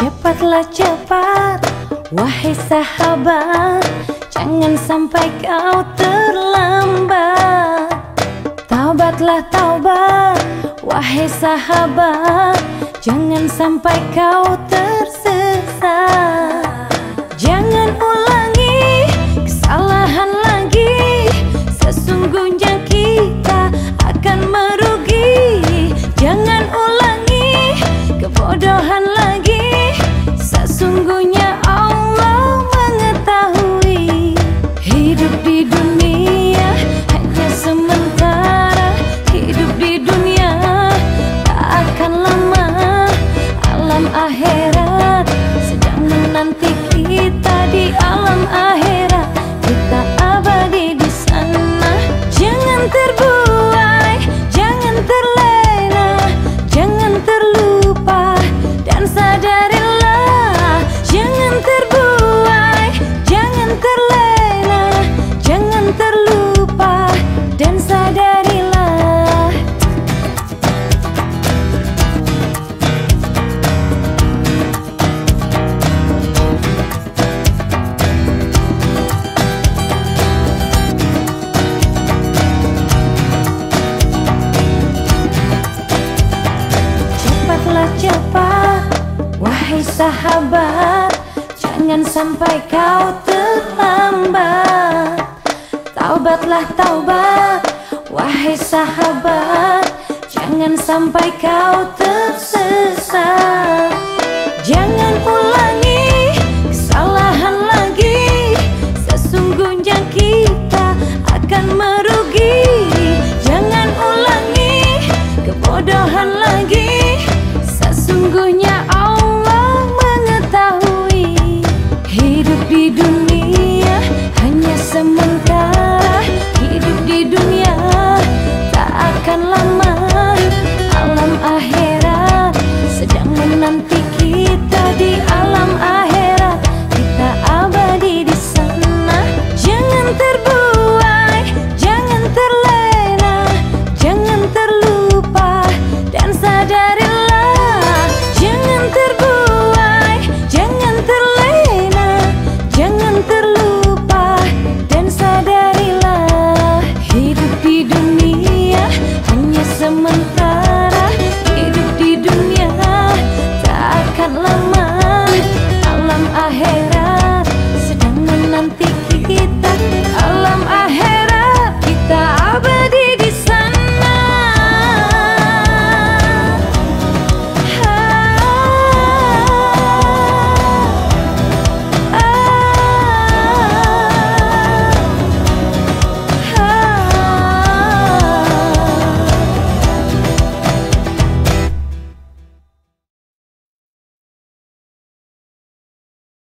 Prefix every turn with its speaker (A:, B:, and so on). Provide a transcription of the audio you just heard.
A: Cepatlah cepat Wahai sahabat Jangan sampai kau terlambat. Taubatlah taubat Wahai sahabat Jangan sampai kau tersesat. Jangan ulangi sahabat Jangan sampai kau terlambat. Taubatlah taubat Wahai sahabat. Jangan sampai kau tersesat. Jangan